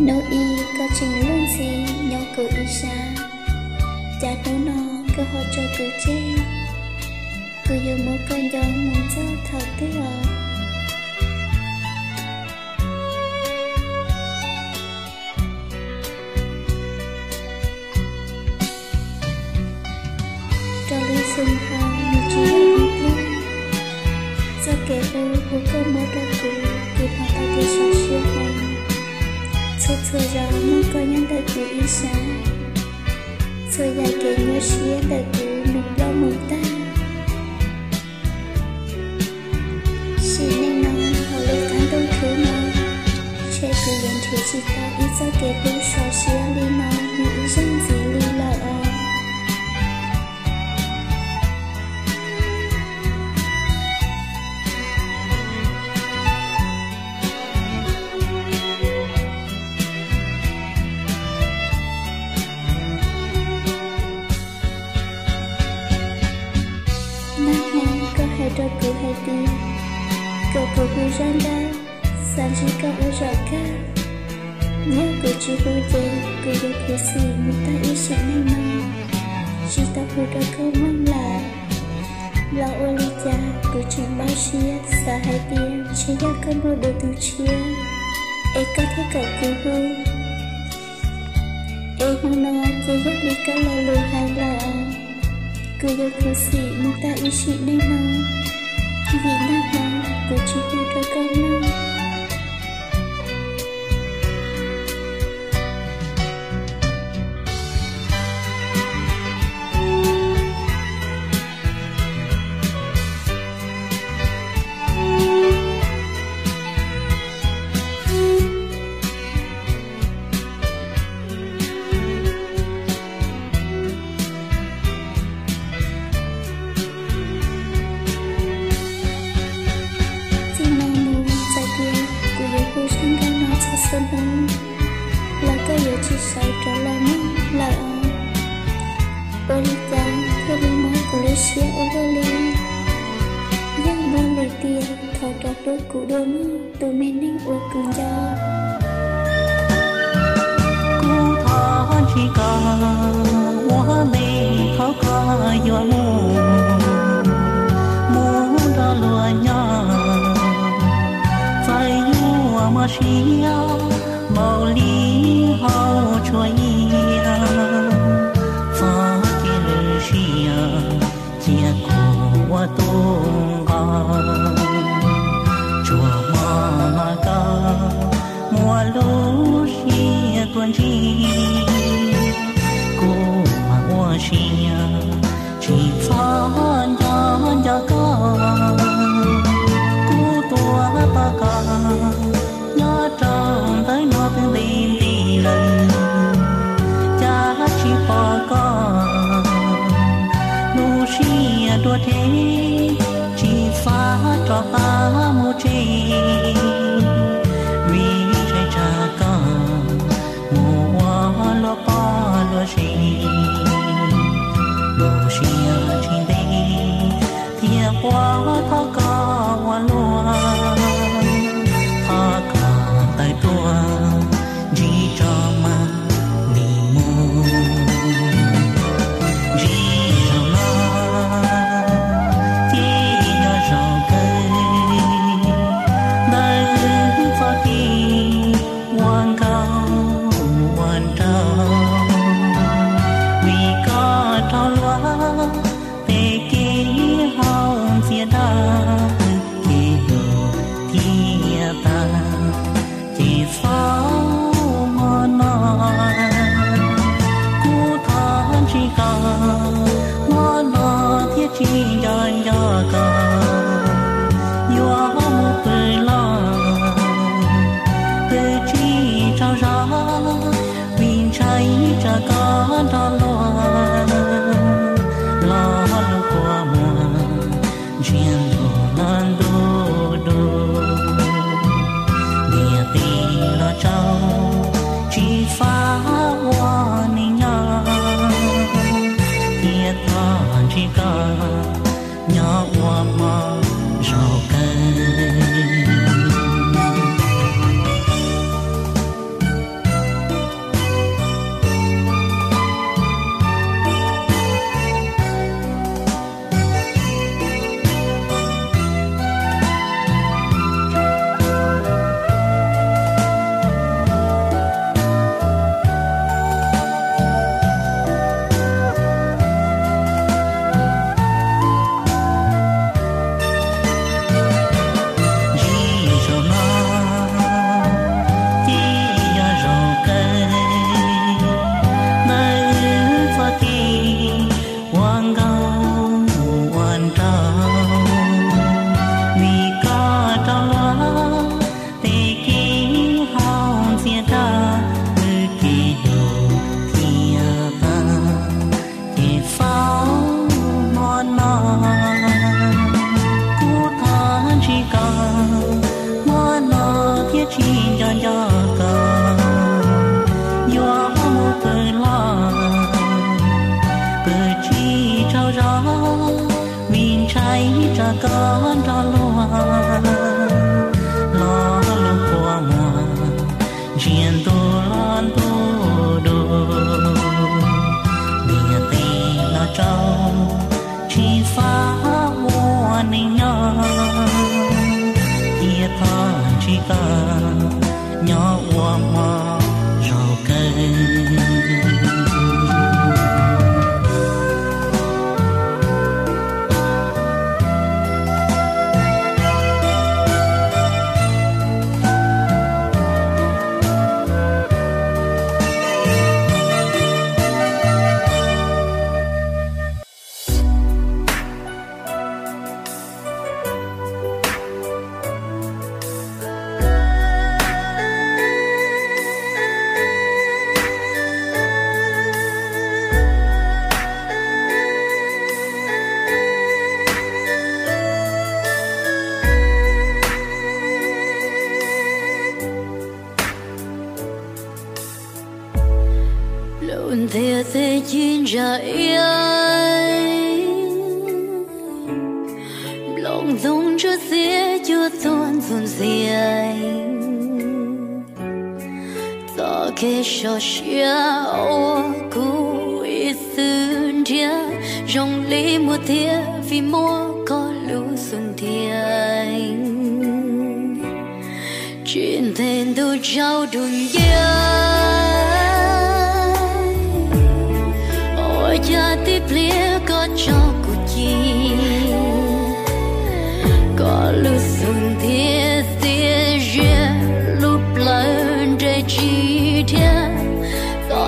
nô y có trình luôn gì nhau cử y xa. Cha nô nó cơ hội cho cử chê cứ yêu một cơn gió muốn cho thật tư ở cho lý sinh thang một chỉ là một lúc do kể đâu của cơ mơ đau Sơ sơ ra muốn có nhân đời của ý sáng Sơ ra kể nhớ xía đời của nụ lo mù ta Xì nên nó họ lấy khăn đông thứ nó Trẻ cứ dân thiếu chỉ ta ý do kể bố xó xía lý nó Nụ ý dân gì lý sáng chỉ cậu ở rõ ca nhớ cứ chỉ vui về cứ được cứ gì một ta ý sẽ nên nó chỉ ta vừa đã câu mong là là ô ly cha cứ chỉ bao chia xa hai tia chỉ ra cơn mơ đồ từ chia em có thể cậu cứ vui em nó nó chỉ dắt đi cả lời hay là cứ yêu cứ gì một ta ý chị nên nó vì na ha của chị hô cho con na của lấy xía ở bơi giang ba lời tia thọ trọ đôi cụ đôi nó tụi mình ninh ủa cường cho. Cô thọ chỉ cả hoa lệ khó có yo mù mù đó lùa nhỏ, phải yêu mà xia. Màu lý hao cho 端起。 តាញោម xia ô cú ý sư dia rong lê mùa thia vì mô có lũ xuân thiên chuyện thên đu trao đùn dây ôi cha tiếp lia có trong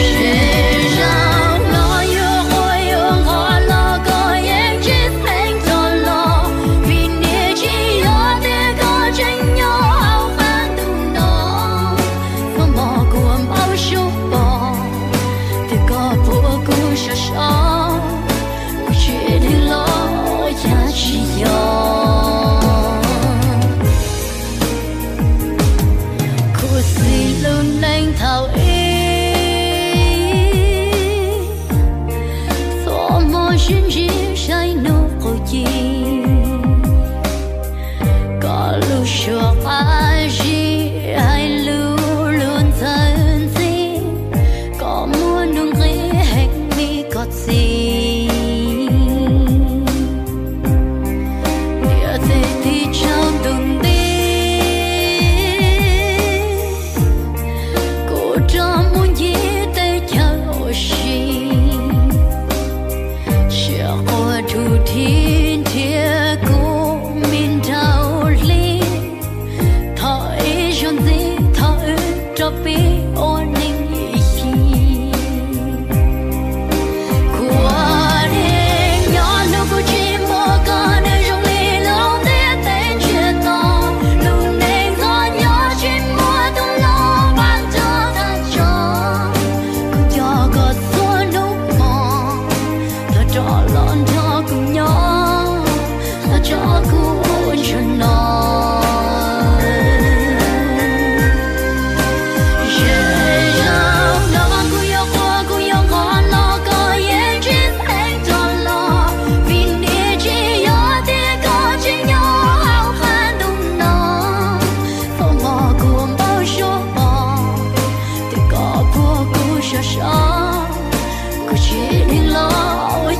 Veja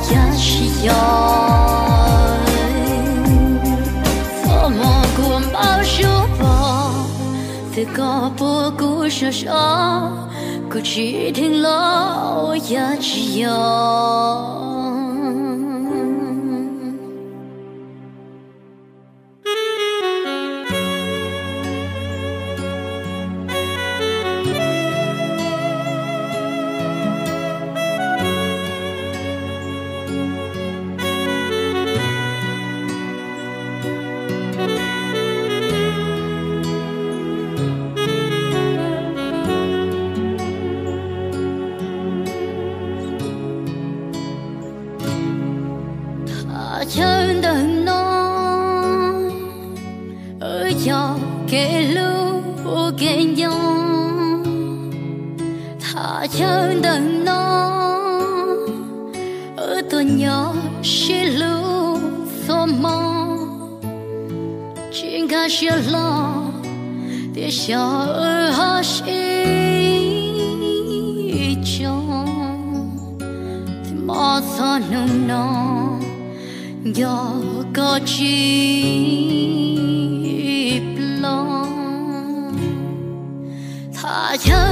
我想要，我能够帮助到，能够帮助到，我只听到我想要。啊秋